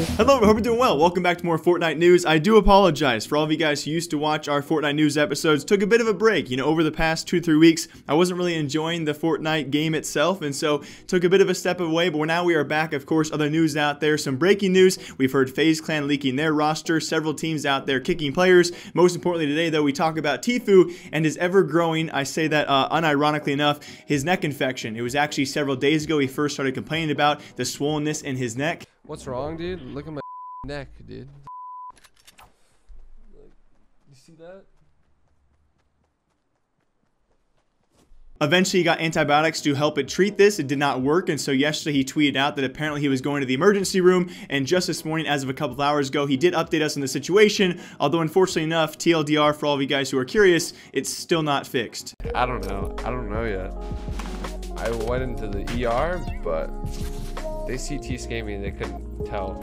Hello, I hope you're doing well. Welcome back to more Fortnite news. I do apologize for all of you guys who used to watch our Fortnite news episodes. Took a bit of a break. You know, over the past two, three weeks, I wasn't really enjoying the Fortnite game itself, and so took a bit of a step away, but now we are back. Of course, other news out there, some breaking news. We've heard FaZe Clan leaking their roster, several teams out there kicking players. Most importantly today, though, we talk about Tfue and his ever-growing, I say that uh, unironically enough, his neck infection. It was actually several days ago he first started complaining about the swollenness in his neck. What's wrong, dude? Look at my neck, dude. You see that? Eventually, he got antibiotics to help it treat this. It did not work, and so yesterday he tweeted out that apparently he was going to the emergency room. And just this morning, as of a couple of hours ago, he did update us on the situation. Although, unfortunately enough, TLDR for all of you guys who are curious, it's still not fixed. I don't know. I don't know yet. I went into the ER, but they CT scanned me and they couldn't tell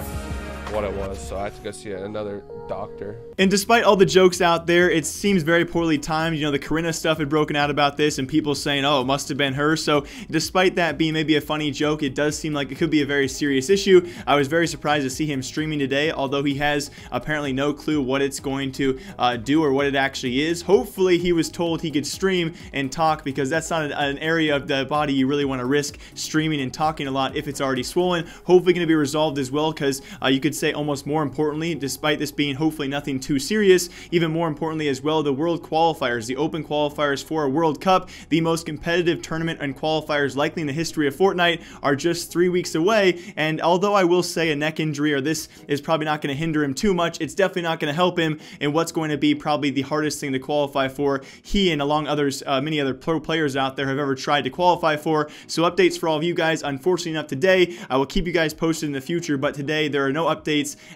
what it was, so I had to go see another doctor. And despite all the jokes out there, it seems very poorly timed. You know, the Corinna stuff had broken out about this and people saying, oh, it must have been her. So despite that being maybe a funny joke, it does seem like it could be a very serious issue. I was very surprised to see him streaming today, although he has apparently no clue what it's going to uh, do or what it actually is. Hopefully he was told he could stream and talk because that's not an, area of the body you really want to risk streaming and talking a lot if it's already swollen. Hopefully going to be resolved as well because uh, you could say almost more importantly, despite this being hopefully nothing too serious. Even more importantly as well, the World Qualifiers, the Open Qualifiers for a World Cup, the most competitive tournament and qualifiers likely in the history of Fortnite, are just three weeks away. And although I will say a neck injury or this is probably not going to hinder him too much, it's definitely not going to help him in what's going to be probably the hardest thing to qualify for. He and along others, uh, many other pro players out there have ever tried to qualify for. So updates for all of you guys. Unfortunately enough today, I will keep you guys posted in the future, but today there are no updates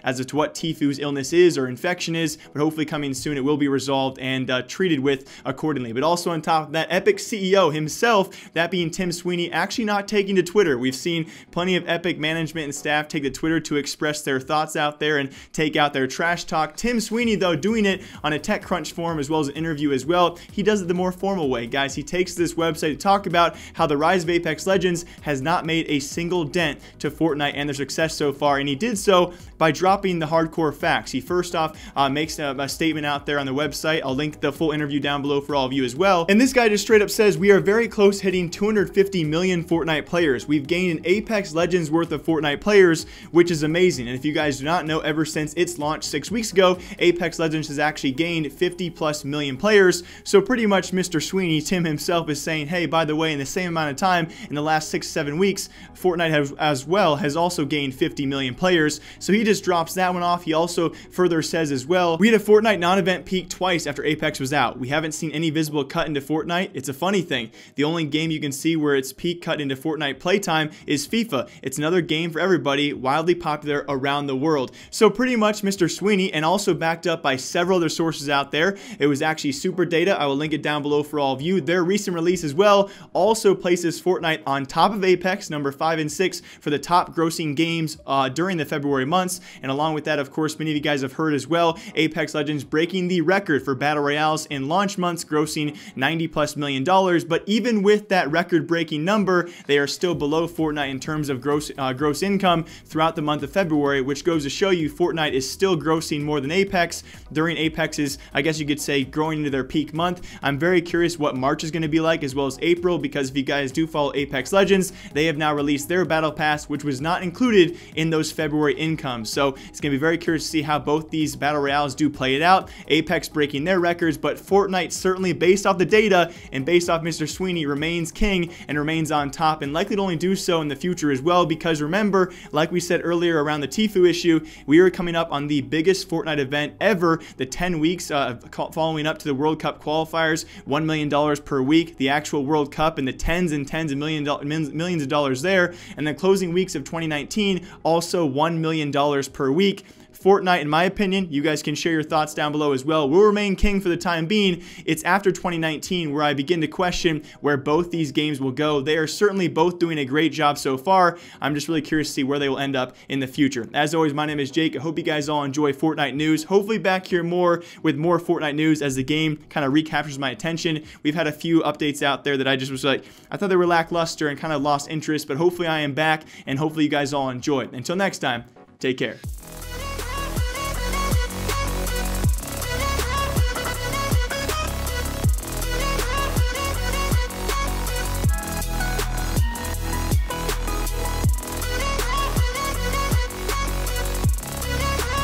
as to what Tfue's illness is or infection is, but hopefully coming soon it will be resolved and uh, treated with accordingly. But also on top of that, Epic CEO himself, that being Tim Sweeney, actually not taking to Twitter. We've seen plenty of Epic management and staff take to Twitter to express their thoughts out there and take out their trash talk. Tim Sweeney, though, doing it on a TechCrunch forum as well as an interview as well. He does it the more formal way, guys. He takes this website to talk about how the rise of Apex Legends has not made a single dent to Fortnite and their success so far, and he did so by dropping the hardcore facts. He first off uh, makes a, a, statement out there on the website. I'll link the full interview down below for all of you as well. And this guy just straight up says, we are very close hitting 250 million Fortnite players. We've gained an Apex Legends worth of Fortnite players, which is amazing. And if you guys do not know, ever since its launch six weeks ago, Apex Legends has actually gained 50 plus million players. So pretty much Mr. Sweeney, Tim himself is saying, hey, by the way, in the same amount of time, in the last six, seven weeks, Fortnite has, as well has also gained 50 million players. So he just drops that one off. He also further says as well, we had a Fortnite non-event peak twice after Apex was out. We haven't seen any visible cut into Fortnite. It's a funny thing. The only game you can see where its peak cut into Fortnite playtime is FIFA. It's another game for everybody, wildly popular around the world. So pretty much Mr. Sweeney, and also backed up by several other sources out there, it was actually SuperData. I will link it down below for all of you. Their recent release as well also places Fortnite on top of Apex, number 5 and 6, for the top grossing games uh, during the February months. And along with that, of course, many of you guys have heard as well, Apex Legends breaking the record for Battle Royales in launch months, grossing 90 plus million dollars. But even with that record breaking number, they are still below Fortnite in terms of gross, uh, gross income throughout the month of February, which goes to show you Fortnite is still grossing more than Apex during Apex's, I guess you could say, growing into their peak month. I'm very curious what March is going to be like as well as April because if you guys do follow Apex Legends, they have now released their Battle Pass, which was not included in those February So it's going to be very curious to see how both these Battle Royales do play it out. Apex breaking their records, but Fortnite certainly based off the data and based off Mr. Sweeney remains king and remains on top and likely to only do so in the future as well because remember, like we said earlier around the Tfue issue, we are coming up on the biggest Fortnite event ever, the 10 weeks uh, following up to the World Cup qualifiers, $1 million per week, the actual World Cup and the tens and tens of million millions of dollars there, and the closing weeks of 2019 also $1 million per week. Fortnite, in my opinion, you guys can share your thoughts down below as well, will remain king for the time being. It's after 2019 where I begin to question where both these games will go. They are certainly both doing a great job so far. I'm just really curious to see where they will end up in the future. As always, my name is Jake. I hope you guys all enjoy Fortnite news. Hopefully back here more with more Fortnite news as the game kind of recaptures my attention. We've had a few updates out there that I just was like, I thought they were lackluster and kind of lost interest, but hopefully I am back and hopefully you guys all enjoy. Until next time, Take care.